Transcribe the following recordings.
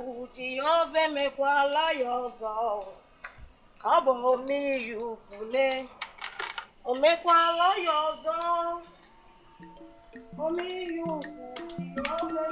ukwu jehova emekwala ya ọzọ. Ọ bụ ukwu ne. O mekwala ya ọzọ. Omeihe ukwu jehova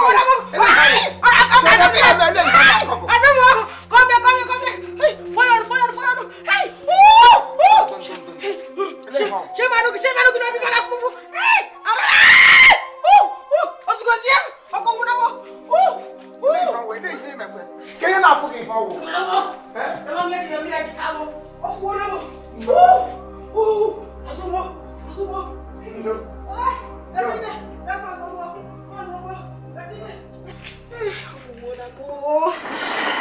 ọkọwụna m ọrakọ m n'azụ m azụ m come here mọ́ mọ́ mọ́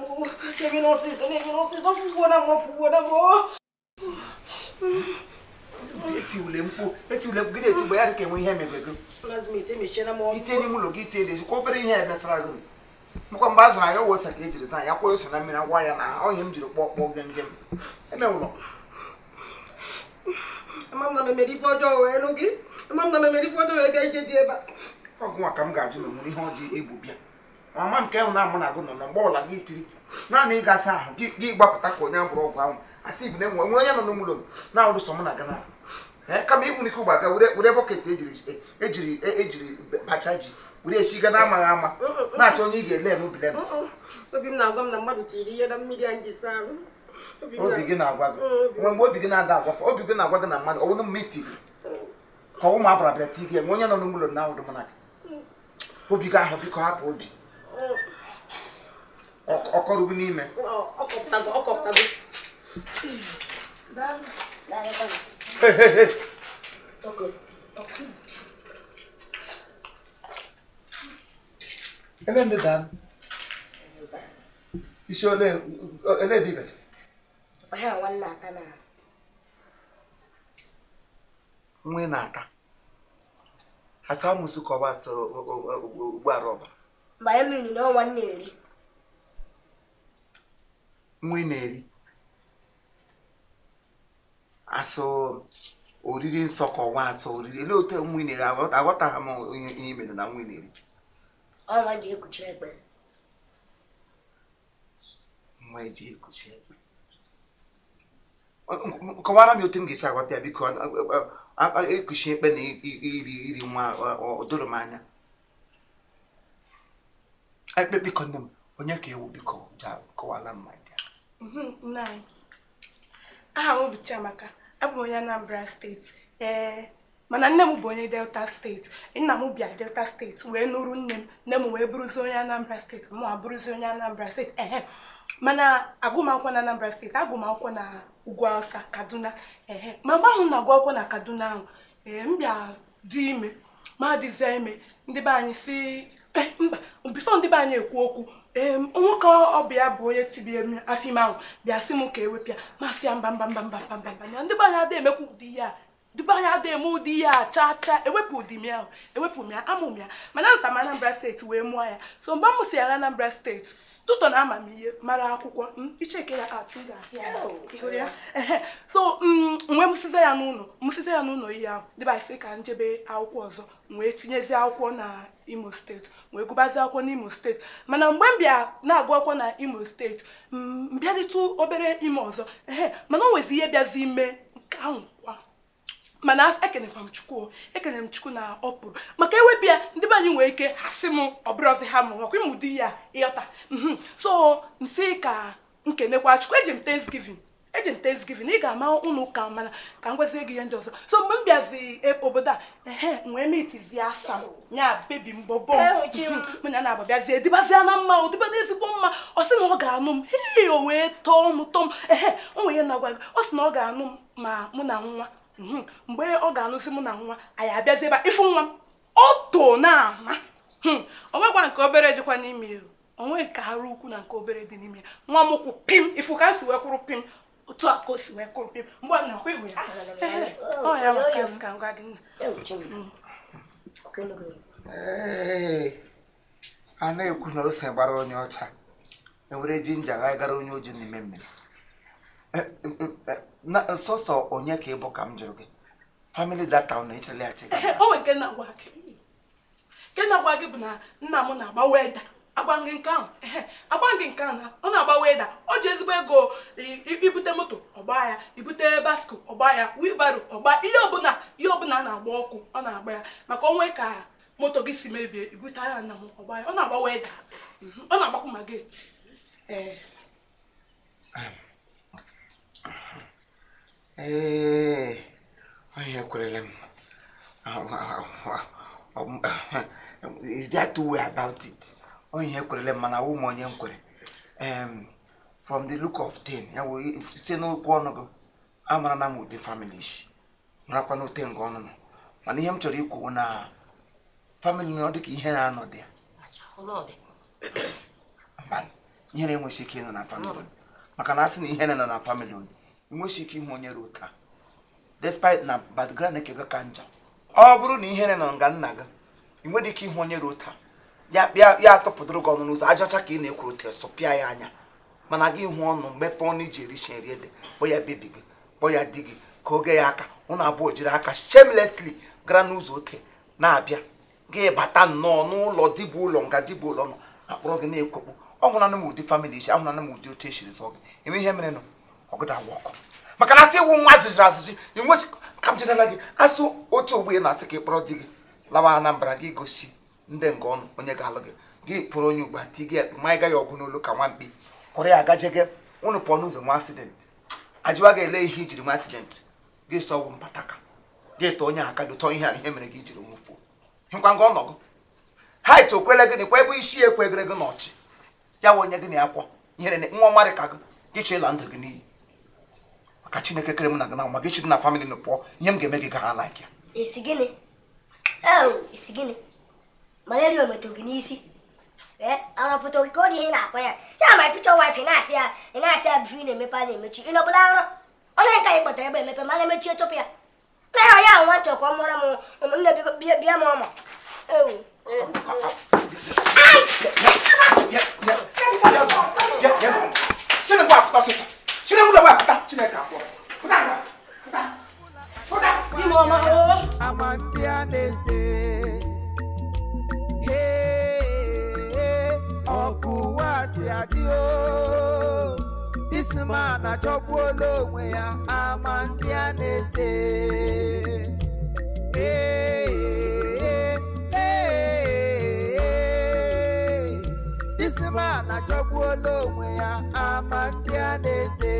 mọ́ mọ́. etiwule mkpu etiwule mkpu gị na-eti mgbe ya dị ka enwe ihe mere gị Lazima itemechiela m ọnụ. ite n'ime ụlọ gị tie dị ezikwa obere ihe emesara a ka ejiri zaa ya kwụrụ ose na mmiri agwa ya na ọhịa m jiri kpọọ kpọọ eme ụlọ Ama m na na dị ebe a. ọgụ nwa ka m ga-ajụ na o nwere ihe ọjọọ egwu bịa. Mama m nke ahụ na mụ na gụ nọ na mgbe ọla gị tiri naanị ịgasa ahụ gị gbapụta ka onye abụrụ ọgwụ ahụ. Asị ibu na enwe onwe onye nọ n'ụlọ na-awụrụ sọ mụ na gị na ee kama igbu n'ike ụgbaga were were bọket ejiri ejiri ejiri bacha ji were echi ga na-amaghị ama na-achọ onye ị ga-ele m m ji arụ. Obi m gị na-agwa gị. M- nwe mgbe obi gị na-ada agwafa obi gị na-agwa gị na mmadụ ọwụrụ mma iti gị ka ọwụ ma abara bịa ti gị enwe onye nọ n'ụlọ na awụrụ mụ na gị. Obi gị ahụ biko hapụ obi. Ọ- ọkọrụ gị n'ime. Ele ndị daa isi ole ele ebe ị gacha nwa ị na-ata. Asa amụsụ ọba so ụgbọala ọba mgbe anyị mmiri na ọnwa na-eri. nwa na-eri asụ oriri nsọ ka ọnwa asọ oriri ele otu nwa na-eri aghọta aghọtaghị m ihe mere na nwa na-eri Ọnwa ji ekuchi nwa m- kọwara m otu m ga-esi aghọta ya biko ekuchi ekpe na iri nwa ọ- ọ- o doro m anya. Ekpe biko nne m onye ka ewu biko ja kọwara m ma anyị aha m bụ Chiamaka abụ m onye Anambra steeti ee mana nne m bụ onye Delta steeti nna m bịa Delta steeti wee nụrụ nne m. Nne m wee bụrụzi onye Anambra steeti mụ abụrụzi onye Anambra steeti ehe mana agụmakwụkwọ na Anambra steeti agụmakwụkwọ na ugwu Awụsa Kaduna. Ehe ma ahụ m na-agụ akwụkwọ na Kaduna ahụ. Ee m dị ime ma ime. Ndị be anyị si eh, mba bifo ndị be anyị ekwu okwu ee nwoke ọbịa bụ onye tibie afọ ime ahụ bịa sị m ka ewepịa masị ya mba mba mba mba mba mba mba ndị be anyị adịghị emekwa ụdị ihe a. Ndị be anyị adịghị eme ụdị ihe a chaa chaa ewepụ ụdị m ahụ ewepụ m ya amụ m ya mana nta m Anambra steeti wee mụọ ya. So mgbe m si ya na Anambra steeti tụtọ na amamihe mara akwụkwọ m icheke ya atụ ị ga-ahụ ya. Ị hụrụ ya? Ehe. So m mụsize ya n'ụlọ mụsize ya n'ụlọ ihe ahụ dịba ka njebe akwụkwọ ọzọ m wee tinyezi akwụkwọ na imo steeti wee gụbazi akwụkwọ n'imo steeti mana mgbe m bịa na-agụ akwụkwọ na imo steeti m bịadịtụ obere ime ọzọ ehe mana o nwezi ihe bịazi ime nke ahụ. Mana ekenekwa m chukwu ekene m chukwu na ọ pụrụ maka ewepụ ya ndị be anyị nwee ike ha sị m ọ bụrụzi ha ma ọkwa ịmụdị ya ịghọta. Mhm. so nsị ka nkenekwa chukwu eji m thanksgiving eji m thanksgiving ị ga-ama ụnụ ụka mana ka m gwazie gị ihe ndị ọzọ. So mgbe m bịazi e- obodo a ehe nwee metizi asa m nya bebi m bọbọ m. Mụ na na-agba bịazie dịbazie na mma o dịba n'ezigbo mma. Ọ sị na ọ ga-anụ m hei o wee tọọ m tọọ m. Ehe o nwere ihe na-agwa gị ọ sị na ọ ga-anụ m ma mụ na nwa. Mhm. Mgbe ọ ga-anụzi mụ na nwa anyị abịazi ebe a. Ịfụ nwa m ọ too na ama Hmm. o nwekwa nke obere dịkwa n'ime ya. Onwe nke arụ ukwu na nke obere dị n'ime ya. Nwa m kwụ pim. Ifu ka si wee kwụrụ pim otu a ka o si wee kụrụ pim. Mgbe na-akwa ihu ya. Ọ ya maka m ka m gwa gị. Nna Ee, a na-ekwu na ose gbara onye ọcha. Ewere jinja gaa gara onye ojii n'ime mmiri. Eh, eh, eh, na sọsọ onye ka ịbụ ka m jụrụ gị? Famili data ọ na-echelaghachi nke na-agwa gị. Bụ na nna m na-agba weda. Agwa gị nke ahụ. Agwa gị nke ahụ na ọ na-agba weda. O ji ezigbo ego. Ibute moto ọgba ya. Ibute basko ọgba ya. Wibaro ọgba ihe ọbụla ihe ọbụla na-agba ọkụ ọ na-agba ya. Maka onwe ka moto gị si mebie ibute ya nna m ọgba ya. Ọ na-agba weda. Mhm, ọ na-agbakwu ma geeti ee ee onye ekwerele m is there two way about it? Onye ekwerele m mana awụ m onye m kwere from the look of thing ya wụ site n'okwu ọnụ gị amara na m ụdị family. Ishi marakwa n'ote nke ọnụ nọ mana ihe m chọrọ ikwu na family na ọ dị ka ihe na-anọ dị ya mba ihe na-enweghị ike ịnọ na family. Maka na asị na ihe na-anọ na family. onye enweghị ike ịhụ onye ruo taa. Despite na badgra na-eke gị ka njọ. Ọ bụrụ na ihere nọ nga nna gị ị nwere ike ịhụ onye ruo taa. Ya atọpụtụrụ gị ọnụ n'ụzọ aja ọcha ka ị na-ekwuru te sọpịa ya anya. Mana gị hụ ọnụ mmepe ọnụ iji erichi nri ede kpọ ya bebi gị kpọ ya di gị ka oge ya aka. Ụnụ abụọ jiri aka shamelessly gara n'ụzọ oke na-abịa. Gị bata nnọọ n'ụlọ dibụ ụlọ nga dibụ ụlọ nọ. Akpọrọ gị na-ekwekpu ọhụnana m ụdị famili iche ahụnana m ụdị otu esiri zọ gị. Eme ihe mere nụ ọgụda agwa ọkụ maka na asị iwu nwa ziziri azịzi inwechi ka m jedala gị asụ otu ogbe na-asị ka ị kpọrọ di gị lawa anambra gị gosi ndị nke ọnụ onye ga-alụ gị. Gị pụrụ onye ugbu a ti gị ma ị gaghị ọgụ n'olu ka nwamkpi kpọrọ ya agaje gị ụnụ pụọ n'ụzọ nwa asidenti ajụwa ga-ele ihe ijiri nwa asidenti gị sọ ọgwụ mpataka. Gị tọọ onye aka dị tọọ ihe a ihe mere gị jiri nwụfuo hịkwa nga ọnọgụ. Ha ite okwele gị dịkwa ebe isi ekwegere gị n'ọchị. Ya wụ onye gị na akwa ihere na nwa ọmarị ka gị gị chela ndụ gị n'iyi. Maka chineke kere m na gị na nwa gị chiri na famịlị nụ pụọ ihe m ga-eme gị gara laik ya esi gịnị esi gịnị malaria metụ gị n'isi gị ka ọ dị ihe na-akọ ya ya ma fichọ waif ị na-asị ya ị na-asị ya bifo ị na-emepe a na-emechi ị nọbụla ọ naghị ka anyị kpọtara ebe emepe ma na-emechi chụpụ ya na ya ya ahụ nwa nchọ ka ọ mụrụ m nne bịa m ọma ewu chineke apụta sịta chineke ụlọ apụta chineke apụọ pụta pụta pụta di m ọma oo amandị a na-eze Ee, ọkụ ụwa si adị o isima na-achọgbuola onwe ya amandị a na-eze isima na-achọgbuola onwe ya amandị a na-eze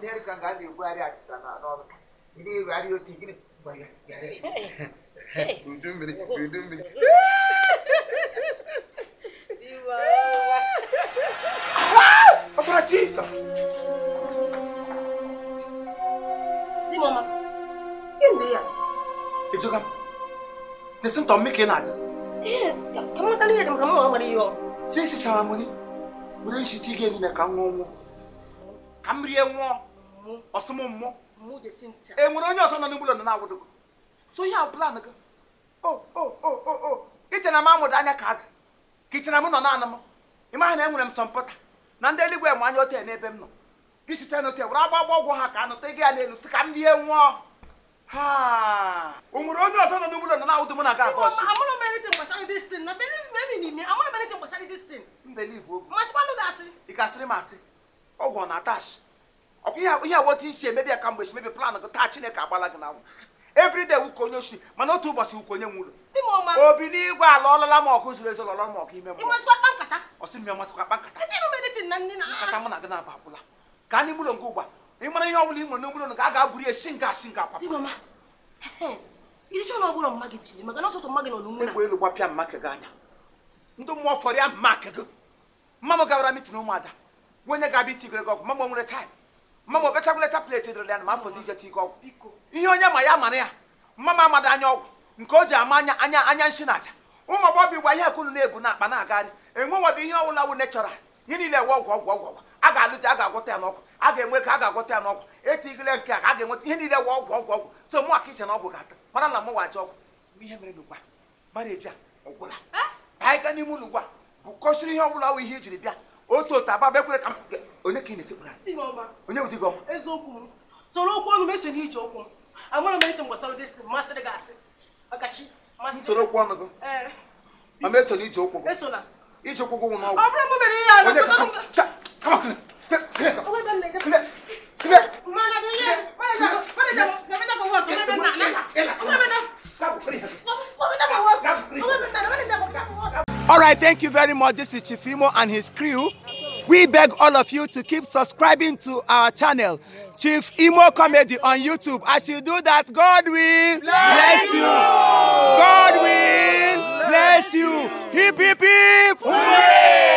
otu ka nga a na-ebugharị achịcha na n'ọrụ ị na-erugharị otu gịnị ọbara jizọs ejoga m tesi ntọ na-aja si esichara m were nshite ka m nwụọ nwụọ ka m rie nwụọ ọsụmụ mmụọ Mụ jesi ntị. e nwere onye ọzọ nọ n'ụgbọelu nọ na-awụdogo so ihe a plan gị? O o o o o iche na m amụdo anya ka azị. Ka iche na m nọ naanị m. Ịma ha na enwere m sọmpụta na ndị eluigwe ma anya ote n'ebe m nọ. Gị site n'ote were agba agba ọgwụ ha ka anụta ego ya n'elu si ka m rie nwụọ ha o nwere onye ọzọ nọ n'ụgbọelu nọ na-awụdo m na ga abọs m. Na mbelivu gị asị. ị ga-asịrị m asị ọgwụ ọ na-atash? Ọkwa ihe ihe awota isi emebi ka mgbe mebi plan gị taa chineke agbala gị na nwụ everyday wuka onye oshi mana otu ụbọchị wuka onye nwụrụ. Obi n'igwe ala ọlọla m ọkụ zuru ezu lọlọ m ọkụ ime mmụọ. Kpa ọ sị m ya masịkwa akpa nkata. Nkata mụ na gị na-aba akwụla ka anyị gbụlọ nke ụgba. Ị mara ihe ọ bụla ị nwere n'ụgbọelu ga a ga-abụrụ ya shi nga shi nga akwa Di m ọma. Iri chọọ na ọ bụrụ mma gị tiri maka na ọsọsọ mma gị nọ n'ugwu na. egbe elu gbapịa mma ke gị anya. Ndị mmụọ fọrọ ya mma ke gị. Mma m gawara mitin ụmụada. Onye ga-abịa itigere gị ọgwụ. Mma m nwere taịm mma m okpechagwụlecha pleti dịrị ya na ma afọzi ije tige ọgwụ ihe onye ma ya mara ya mma m amada anya ọgwụ nke o ji ama anya anya anya nshi na aja ụmụ agbọghọ gwa ihe akụnụ na-ebu na akpa na-agagharị enwenwebe ihe ọbụla wụ nechọra ihe niile ewe ọgwụ ọgwụ ọgwụ a ga-alụji a ga-agwọta ya n'ọgwụ a ga-enwe ka a ga-agwọta ya n'ọgwụ etigile nke a ka a ga-enweta ihe niile ewe ọgwụ ọgwụ ọgwụ so mụ aka iche na ọgwụ ga-ata mara na mụ waje ọgwụ ihe mere n'ugbu a mara eji a ọgwụla anyị gaa n'ime ụlọ ugbu a bụ kọsịrị ihe ọbụla wụ ihe i jiri bịa otu otu aba bekwere ka m onye ka ị na-esekpụra Di m ọma. onye bụ di gị ọma eziokwu m soro okwu ọnụ m eso n'ije okwu m amara m anything gbasara this thing masịrị gị asị ọkachi masịrị nsoro okwu ọnụ gị ee ma m eso na ije ụkwụ gị eso na. Ije ụkwụ gị nwụ ọ n'ọgwụ bụrụ m mere ihe a na. Onye ka ọkpọtọ m Cha- come on, clear, clear, clear, Oge ebe m na-eje- clear, clear. Mmanụ adị ihe. Manager bụ- manager bụ- na-emeta for what? Oge ebe m All right, thank you very much. This is Chifimo and his crew. We beg all of you to keep subscribing to our channel, Chief Imo Comedy on YouTube. As you do that, God will bless, bless you. God will bless, bless you. Hip, hip, hip. Hooray!